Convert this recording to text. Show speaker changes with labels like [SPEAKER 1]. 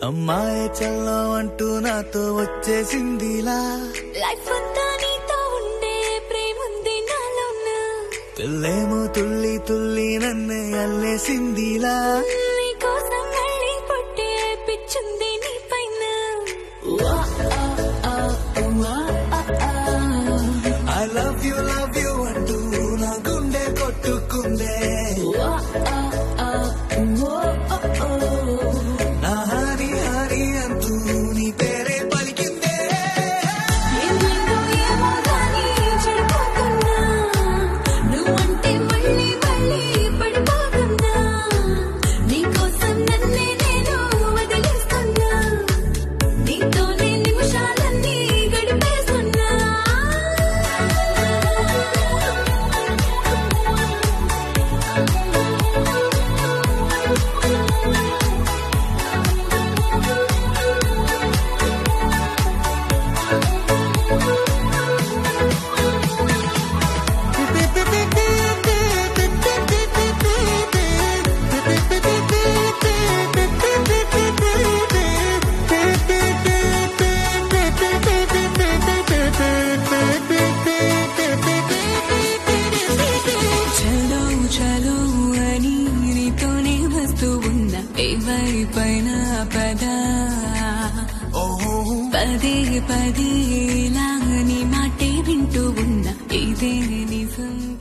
[SPEAKER 1] అమ్మాయి చల్లో అంటూ నాతో వచ్చేసిందిలా.
[SPEAKER 2] లైఫ్ అంతా నీతో ఉండే ప్రేముంది నాలోన?
[SPEAKER 1] పిల్లేమో తుల్లి తుల్లి నన్ను అల్లేసిందిలా.
[SPEAKER 2] నీ కోసం మళ్ళీ పుట్టే పిచ్చుంది నీ పైన.
[SPEAKER 1] I love you love you అంటూ నా గుండె కొట్టుకుందే.
[SPEAKER 3] ఏవైపైన పద.
[SPEAKER 1] ఓహో.
[SPEAKER 3] పదే పదే ఇలా నీ మాటే వింటూ ఉన్నా. ఇదే నిజం